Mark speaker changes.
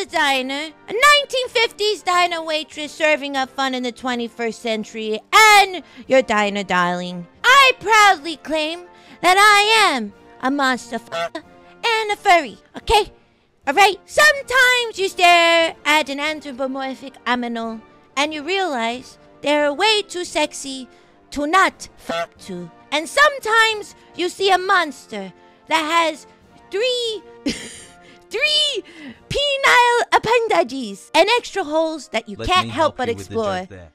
Speaker 1: The diner, a 1950s diner waitress serving up fun in the 21st century, and your diner darling. I proudly claim that I am a monster f- and a furry, okay? Alright? Sometimes you stare at an anthropomorphic aminal and you realize they're way too sexy to not fuck to. And sometimes you see a monster that has three and extra holes that you
Speaker 2: Let
Speaker 1: can't help
Speaker 2: help
Speaker 1: but
Speaker 2: you with the
Speaker 1: explore.